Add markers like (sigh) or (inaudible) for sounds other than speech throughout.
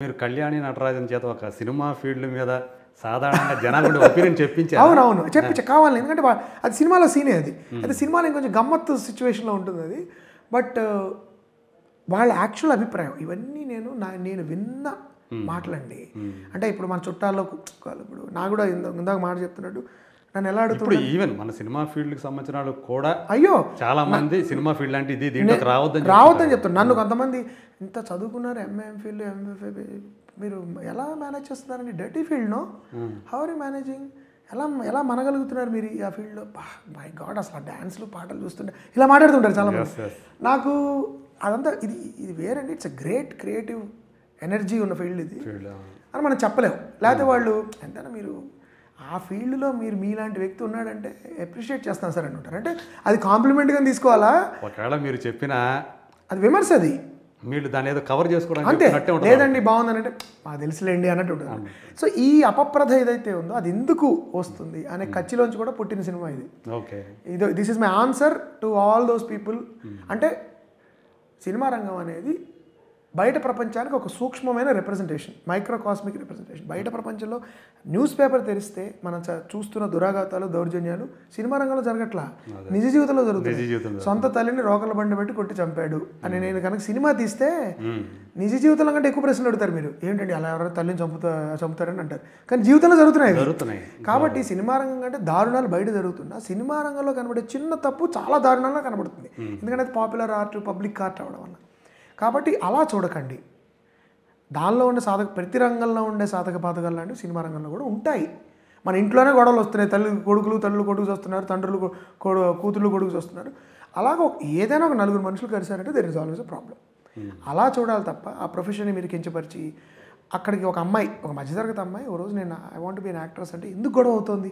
మీరు కళ్యాణి నటరాజన్ చేత ఒక సినిమా ఫీల్డ్ మీద సాధారణంగా జనాలు ఒపీనియన్ చెప్పించారు? అవునవును. చెప్పించ కావాలి ఎందుకంటే అది సినిమాలో సీనే అది. అది సినిమాలో ఇంకొంచెం గమ్మత్తు సిచ్యువేషన్లో ఉంటుంది అది. బట్ వాళ్ళ యాక్చువల్ అభిప్రాయం ఇవన్నీ నేను నా నేను విన్న మాటలండి. అంటే ఇప్పుడు మన చుట్టాల్లో ఇప్పుడు నాకు కూడా ఇందా- ఇందాక మాట చెప్తున్నట్టు నన్ను ఎలా ఇప్పుడు ఈవెన్ మన సినిమా ఫీల్డ్కి సంబంధించిన వాళ్ళు కూడా అయ్యో చాలా మంది సినిమా ఫీల్డ్ అంటే ఇది దీంట్లోకి రావద్దని రావద్దని చెప్తాను నన్ను కొంతమంది ఇంత చదువుకున్నారు ఎంఏ ఎంఫిల్ ఎంఎఫ్ఏ మీరు ఎలా మేనేజ్ చేస్తున్నారండి? డర్టీ ఫీల్డ్నో హౌ ఆర్ యూ మేనేజింగ్ ఎలా ఎలా మనగలుగుతున్నారు మీరు ఆ ఫీల్డ్లో మై గాడ్ అసలు డ్యాన్స్లు పాటలు చూస్తుంటే ఇలా మాట్లాడుతుంటారు చాలా మంది. yes. నాకు అదంతా ఇది ఇది వేరండి. It's a great creative energy ఉన్న ఫీల్డ్ ఇది. ఫీల్డ్ అని మనం చెప్పలేము. లేకపోతే వాళ్ళు ఎంతైనా మీరు ఆ ఫీల్డ్లో మీరు మీలాంటి వ్యక్తి ఉన్నాడంటే అప్రిషియేట్ చేస్తాను సార్ అని ఉంటారు అంటే అది కాంప్లిమెంట్గా తీసుకోవాలా? ఒకవేళ మీరు చెప్పిన అది విమర్శ అది. మీరు దాన్ని ఏదో కవర్ చేసుకోవడానికి అంతే. లేదండి బాగుందని అంటే మాకు తెలుసులేండి అన్నట్టు ఉంటుంది. సో ఈ అపప్రథ ఏదైతే ఉందో అది ఎందుకు వస్తుంది అనే కచ్చిలోంచి కూడా పుట్టిన సినిమా ఇది. ఓకే. ఇది this is my answer to all those people అంటే సినిమా రంగం అనేది బయట ప్రపంచానికి ఒక సూక్ష్మమైన రిప్రజెంటేషన్ మైక్రోకాస్మిక్ రిప్రజెంటేషన్ బయట ప్రపంచంలో న్యూస్ పేపర్ తెరిస్తే మనం చూస్తున్న దురాఘాతాలు దౌర్జన్యాలు సినిమా రంగంలో జరగట్లా? నిజ జీవితంలో జరుగుతుంది సొంత తల్లిని రోకల బండి పెట్టి కొట్టి చంపాడు అని నేను కనుక సినిమా తీస్తే. నిజ జీవితంలో కంటే ఎక్కువ ప్రశ్నలు అడుగుతారు మీరు. ఏంటండి అలా ఎవరైనా తల్లిని చంపుతా చంపుతారని అంటారు. కానీ జీవితంలో జరుగుతున్నాయి. జరుగుతున్నాయి. కాబట్టి సినిమా రంగం కంటే దారుణాలు బయట జరుగుతున్నా సినిమా రంగంలో కనబడే చిన్న తప్పు చాలా దారుణంగా కనబడుతుంది. ఎందుకంటే పాపులర్ ఆర్ట్ పబ్లిక్ ఆర్ట్ అవడం వల్ల. కాబట్టి అలా చూడకండి. దానిలో ఉండే సాధక ప్రతి రంగంలో ఉండే సాధక బాధకాలు లాంటివి సినిమా రంగంలో కూడా ఉంటాయి. మన ఇంట్లోనే గొడవలు వస్తున్నాయి. తల్లి కొడుకులు తల్లులు కొడుకు వస్తున్నారు తండ్రులు కూతుళ్ళు కొడుకు వస్తున్నారు అలాగ ఏదైనా ఒక నలుగురు మనుషులు కలిసారంటే there is always a problem అలా చూడాలి తప్ప ఆ ప్రొఫెషన్ని మీరు కించపరిచి అక్కడికి ఒక అమ్మాయి ఒక మధ్యతరగతి అమ్మాయి ఓ రోజు నేను I want be an actress అంటే ఎందుకు గొడవ అవుతుంది.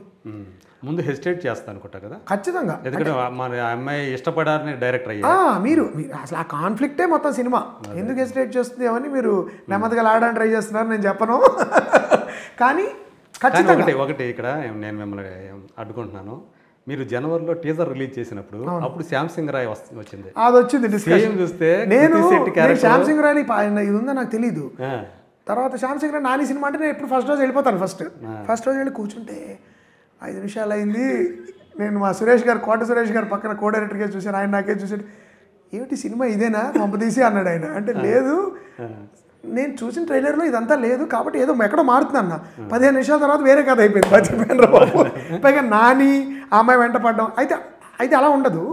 ముందు హెసిటేట్ చేస్తా అనుకుంటా కదా? ఖచ్చితంగా. ఎందుకంటే మన అమ్మాయి ఇష్టపడాలని డైరెక్టర్ అయ్యా మీరు అసలు ఆ కాన్ఫ్లిక్టే మొత్తం సినిమా. ఎందుకు హెసిటేట్ చేస్తుంది అవన్నీ మీరు నెమ్మదిగా లాడడానికి ట్రై చేస్తున్నారు నేను చెప్పను. (laughs) కానీ ఖచ్చితంగా. ఒకటి ఒకటి ఇక్కడ నేను మిమ్మల్ని అడ్డుకుంటున్నాను. మీరు జనవరిలో టీజర్ రిలీజ్ చేసినప్పుడు అప్పుడు శాంసింగ్ రాయ్ వచ్చింది. అది వచ్చింది సేమ్ చూస్తే నేను కృతి శెట్టి నేను character- శ్యామ్ సింగ్ రాయ్ ఇది ఉందో నాకు తెలియదు తర్వాత శ్యామ్ సింగ్ నాని సినిమా అంటే నేను ఎప్పుడు ఫస్ట్ రోజు వెళ్ళిపోతాను ఫస్ట్. ఫస్ట్ రోజు వెళ్ళి కూర్చుంటే ఐదు నిమిషాలు అయింది. నేను మా సురేష్ గారు కోట సురేష్ గారు పక్కన కో డైరెక్టర్గా చూశాను ఆయన నాకే చూసాడు ఏమిటి సినిమా ఇదేనా? పంపదీసి అన్నాడు ఆయన. అంటే లేదు నేను చూసిన ట్రైలర్లో ఇదంతా లేదు కాబట్టి ఏదో ఎక్కడో మారుతుంది అన్న. పదిహేను నిమిషాల తర్వాత వేరే కథ అయిపోయింది. మర్చిపోయాను (laughs) పైగా నాని ఆ అమ్మాయి వెంట పడ్డం అయితే అయితే అలా ఉండదు.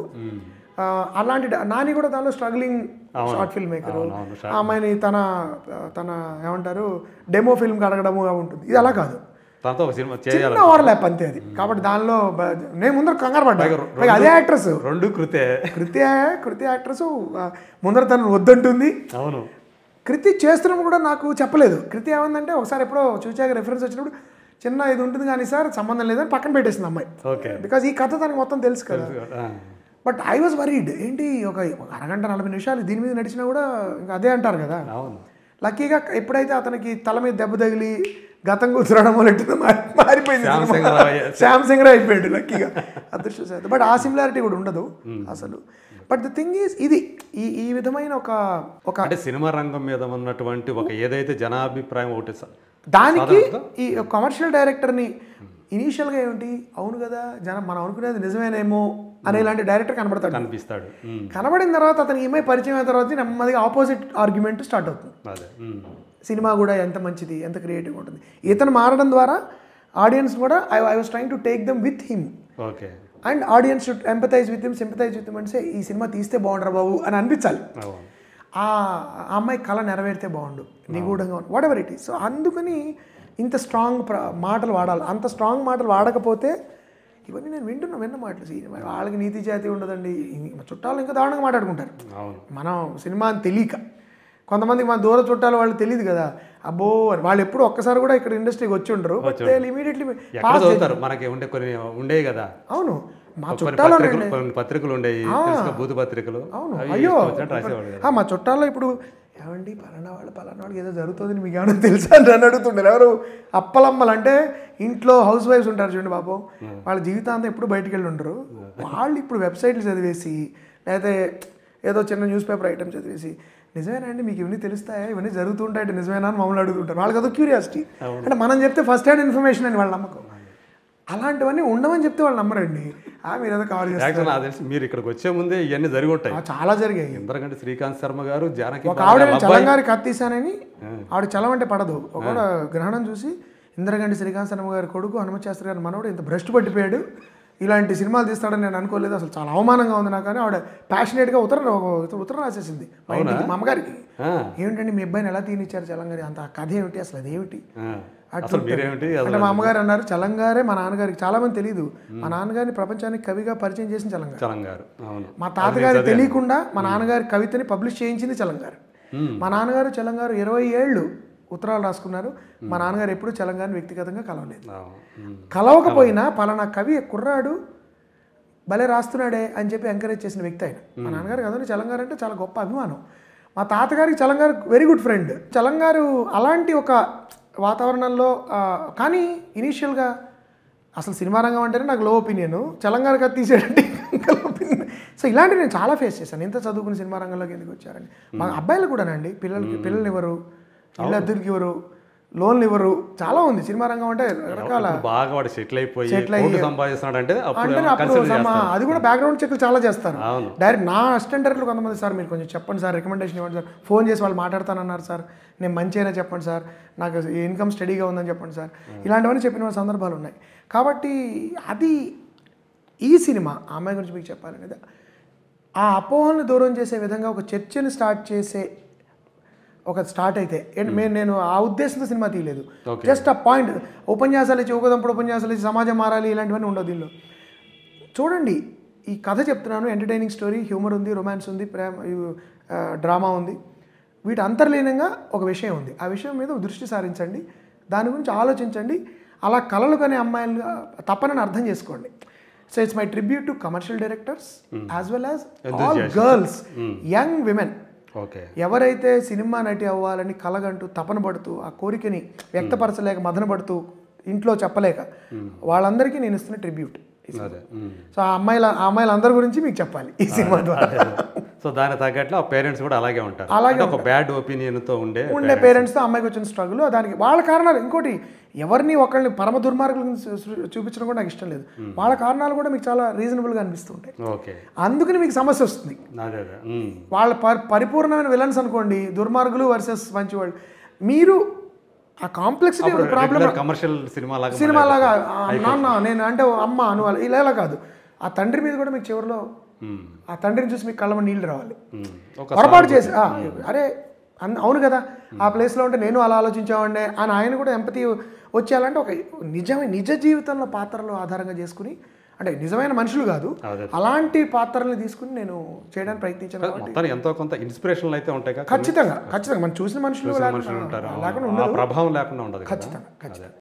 అలాంటి నాని కూడా దానిలో స్ట్రగ్లింగ్ షార్ట్ ఫిల్మ్ మేకర్ అవునవును, ఆ అమ్మాయిని తన తన ఏమంటారు డెమో ఫిల్మ్ అడగడము అవి ఉంటుంది. ఇది అలా కాదు. చిన్న ఓవర్లాప్ అంతే అది. కాబట్టి దానిలో నేను ముందర కంగారు పడ్డా. అదే యాక్ట్రెస్ రెండు కృతే. కృతి కృతి యాక్ట్రెస్ ముందర తను వద్దంటుంది. అవును. కృతి చేస్తున్నప్పుడు కూడా నాకు చెప్పలేదు. కృతి ఏమందంటే ఒకసారి ఎప్పుడో చూచాక రెఫరెన్స్ వచ్చినప్పుడు చిన్న ఇది ఉంటుంది కానీ సార్ సంబంధం లేదని పక్కన పెట్టేసింది అమ్మాయి. ఓకే. బికాజ్ ఈ కథ తనకి మొత్తం తెలుసు కదా. But I was worried. ఏంటి ఒక అరగంట నలభై నిమిషాలు దీని మీద నడిచినా కూడా ఇంకా అదే అంటారు కదా. అవును. లక్కీగా ఎప్పుడైతే అతనికి తల మీద దెబ్బ తగిలి గతం మొదలెట్టిందో మారి- మారిపోయింది శ్యామ్ సినిమా. సింగ్ రాయ్. శ్యామ్ సింగ్ రాయ్ అయిపోయాడు లక్కీగా. అదృష్టం బట్ ఆ సిమిలారిటీ కూడా ఉండదు అసలు. బట్ ద థింగ్ ఈజ్ ఇది ఈ ఈ విధమైన ఒక ఒక అంటే సినిమా రంగం మీద ఉన్నటువంటి ఒక ఏదైతే జనాభిప్రాయం ఒకటి దానికి ఈ కమర్షియల్ డైరెక్టర్ని ఇనీషియల్గా ఏమిటి? అవును కదా జనం మనం అనుకునేది నిజమేనేమో అనే ఇలాంటి డైరెక్టర్ కనబడతాడు. కనిపిస్తాడు. కనబడిన తర్వాత అతను ఈమె పరిచయం అయిన తర్వాత నెమ్మదిగా ఆపోజిట్ ఆర్గ్యుమెంట్ స్టార్ట్ అవుతుంది. సినిమా కూడా ఎంత మంచిది ఎంత క్రియేటివ్ ఉంటుంది. ఇతను మారడం ద్వారా ఆడియన్స్ కూడా I I was trying to take them with him okay. And audience should empathise with him sympathise with him అంటే ఈ సినిమా తీస్తే బాగుండరా బాబు అని అనిపించాలి. ఆ అమ్మాయి కళ నెరవేరితే బాగుండు నిగూఢంగా whatever it is so అందుకని ఇంత స్ట్రాంగ్ మాటలు వాడాలి. అంత స్ట్రాంగ్ మాటలు వాడకపోతే ఇవన్నీ నేను వింటున్నా విన్న మాటలు. వాళ్ళకి నీతి జాతి ఉండదండి. చుట్టాలు ఇంకా దారుణంగా మాట్లాడుకుంటారు. మనం సినిమా అని తెలియక. కొంతమందికి మన దూర చుట్టాలు వాళ్ళు తెలియదు కదా. అబ్బో అని. వాళ్ళు ఎప్పుడు ఒక్కసారి కూడా ఇక్కడ ఇండస్ట్రీకి వచ్చి ఉండరు. ఇమీడియట్లీ ఎక్కడ చదువుతారు? మనకి ఉండే కొన్ని ఉండేవి కదా. అవును. మా చుట్టాలు పత్రికలు ఉండేవి. బూతు పత్రికలు. అవును. అవి అయ్యో. మా చుట్టాల్లో ఇప్పుడు ఏమండి? పలానా వాళ్ళు పలానా వాళ్ళకి ఏదో జరుగుతుంది మీకు ఏమైనా తెలుసా అని నన్ను అడుగుతుంటారు ఎవరు? అప్పలమ్మలు అంటే ఇంట్లో హౌస్ వైఫ్స్ ఉంటారు చూడండి బాబు. వాళ్ళ జీవితాంతం ఎప్పుడు బయటికి వెళ్ళి ఉండరు. వాళ్ళు ఇప్పుడు వెబ్సైట్లు చదివేసి లేకపోతే ఏదో చిన్న న్యూస్ పేపర్ ఐటమ్ చదివేసి నిజమేనండి మీకు ఇవన్నీ తెలుస్తాయా? ఇవన్నీ జరుగుతుంటాయి నిజమేనా? అని మమ్మల్ని అడుగుతుంటారు. వాళ్ళకి అదో క్యూరియాసిటీ. అంటే మనం చెప్తే ఫస్ట్ హ్యాండ్ ఇన్ఫర్మేషన్ అని వాళ్ళ నమ్మకం. అలాంటివన్నీ ఉండవని చెప్తే వాళ్ళు నమ్మరండి. ఆ మీరు ఏదో కవర్ చేస్తారు. యాక్చువల్ నాకు తెలిసి మీరు ఇక్కడికి వచ్చే ముందే ఇవన్నీ జరిగి ఉంటాయి. చాలా జరిగాయి. ఇందరగంటి శ్రీకాంత్ శర్మ గారు జానకి ఒక ఆవిడ చలంగారి కత్తీసానని ఆవిడ చలం అంటే పడదు. ఒక గ్రహణం చూసి ఇందిరగంటి శ్రీకాంత్ శర్మ గారి కొడుకు హనుమత్ శాస్త్రి గారి మనవడు ఇంత భ్రష్టు పట్టిపోయాడు. ఇలాంటి సినిమాలు తీస్తాడని నేను అనుకోలేదు. అసలు చాలా అవమానంగా ఉంది నాకు. కానీ ఆవిడ ప్యాషనేట్గా ఉత్తరం ఉత్తరం రాసేసింది. మా అమ్మగారికి. ఏమిటండి మీ అబ్బాయిని ఎలా తీనిచ్చారు చలంగారి అంత కథ ఏమిటి? అసలు అదేమిటి అంటే మా అమ్మగారు అన్నారు చలంగారే మా నాన్నగారికి. చాలా మంది తెలియదు మా నాన్నగారిని ప్రపంచానికి కవిగా పరిచయం చేసిన చలంగారు మా తాతగారి తెలియకుండా మా నాన్నగారి కవితని పబ్లిష్ చేయించింది చలంగారు. మా నాన్నగారు చలంగారు ఇరవై ఏళ్ళు ఉత్తరాలు రాసుకున్నారు. మా నాన్నగారు ఎప్పుడూ చలంగారిని వ్యక్తిగతంగా కలవలేదు. కలవకపోయినా పలానా కవి కుర్రాడు భలే రాస్తున్నాడే అని చెప్పి ఎంకరేజ్ చేసిన వ్యక్తి ఆయన. మా నాన్నగారు కదండి చలంగారు అంటే చాలా గొప్ప అభిమానం. మా తాతగారికి చలంగారు వెరీ గుడ్ ఫ్రెండ్ చలంగారు అలాంటి ఒక వాతావరణంలో కానీ ఇనీషియల్గా అసలు సినిమా రంగం అంటేనే నాకు లో ఒపీనియన్ చలంగారు కథ తీసేటంటే ఒపీనియన్ సో ఇలాంటివి నేను చాలా ఫేస్ చేశాను. ఇంత చదువుకుని సినిమా రంగంలోకి ఎందుకు వచ్చారని. మా అబ్బాయిలు కూడానండి. పిల్లలకి పిల్లలు ఇవ్వరు ఇళ్ళు అద్దెలకి ఇవ్వరు లోన్లు ఇవ్వరు చాలా ఉంది సినిమా రంగం అంటే రకరకాల బాగా వాడు సెటిల్ అయిపోయి Settle కోట్లు సంపాదిస్తున్నాడు అంటే అది కూడా బ్యాక్గ్రౌండ్ చెక్లు చాలా చేస్తారు. డైరెక్ట్ నా అసిస్టెంట్ కొంతమంది సార్ మీరు కొంచెం చెప్పండి సార్ రికమెండేషన్ ఇవ్వండి సార్. ఫోన్ చేసి వాళ్ళు మాట్లాడతానన్నారు సార్. నేను మంచి అయినా చెప్పండి సార్. నాకు ఇన్కమ్ స్టడీగా ఉందని చెప్పండి సార్. ఇలాంటివన్నీ చెప్పిన సందర్భాలు ఉన్నాయి. కాబట్టి అది ఈ సినిమా అమ్మాయి గురించి మీకు చెప్పాలనేది. ఆ అపోహలను దూరం చేసే విధంగా ఒక చర్చని స్టార్ట్ చేసే ఒక స్టార్ట్ అయితే. ఏంటి నేను ఆ ఉద్దేశంతో సినిమా తీయలేదు. జస్ట్ ఆ పాయింట్ ఉపన్యాసాలు ఇచ్చి ఊకదంపుడు ఉపన్యాసాలు ఇచ్చి సమాజం మారాలి ఇలాంటివన్నీ ఉండవు దీనిలో. చూడండి ఈ కథ చెప్తున్నాను. ఎంటర్టైనింగ్ స్టోరీ హ్యూమర్ ఉంది రొమాన్స్ ఉంది ప్రేమ డ్రామా ఉంది. వీటి అంతర్లీనంగా ఒక విషయం ఉంది. ఆ విషయం మీద దృష్టి సారించండి. దాని గురించి ఆలోచించండి. అలా కళలు కొనే అమ్మాయిలు తప్పనని అర్థం చేసుకోండి. So it's my tribute to commercial directors as well as all girls young women ఎవరైతే సినిమా నటి అవ్వాలని కలగంటూ తపన పడుతూ ఆ కోరికని వ్యక్తపరచలేక మదన పడుతూ ఇంట్లో చెప్పలేక వాళ్ళందరికీ నేను ఇస్తున్న ట్రిబ్యూట్. సో ఆ అమ్మాయిల ఆ అమ్మాయిలందరి గురించి మీకు చెప్పాలి ఈ సినిమా ద్వారా. సో దాని తగ్గట్లు ఆ పేరెంట్స్ కూడా అలాగే ఉంటారు. అలాగే ఒక బ్యాడ్ ఒపీనియన్తో ఉండే ఉండే పేరెంట్స్తో అమ్మాయికి వచ్చిన స్ట్రగుల్ దానికి వాళ్ళ కారణాలు. ఇంకోటి ఎవరిని ఒకళ్ళని పరమ దుర్మార్గులను చూ- చూపించడం కూడా నాకు ఇష్టం లేదు. వాళ్ళ కారణాలు కూడా మీకు చాలా రీజనబుల్గా అనిపిస్తుంటాయి. ఓకే. అందుకని మీకు సమస్య వస్తుంది. వాళ్ళ పరి- పరిపూర్ణమైన విలన్స్ అనుకోండి దుర్మార్గులు వర్సెస్ మంచివాళ్ళు. మీరు ఆ కాంప్లెక్సిటీ ప్రాబ్లం కమర్షియల్ సినిమా లాగా సినిమా లాగా నాన్న నేను అంటే అమ్మ అను ఇలా కాదు. ఆ తండ్రి మీద కూడా మీకు చివరిలో. ఆ తండ్రిని చూసి మీకు కళ్ళమ నీళ్ళు రావాలి. పొరపాటు చేసి అరే అవును కదా ఆ ప్లేస్లో ఉంటే నేను అలా ఆలోచించామండే అని ఆయన కూడా ఎంపతి వచ్చేయాలంటే ఒక నిజమే నిజ జీవితంలో పాత్రలు ఆధారంగా చేసుకుని అంటే నిజమైన మనుషులు కాదు. అలాంటి పాత్రల్ని తీసుకుని నేను చేయడానికి ప్రయత్నించాను ఎంతో కొంత ఇన్స్పిరేషన్లు అయితే ఉంటాయి కదా. ఖచ్చితంగా ఖచ్చితంగా. మనం చూసిన మనుషులు లేకుండా- ప్రభావం లేకుండా ఉండదు ఖచ్చితంగా ఖచ్చితంగా.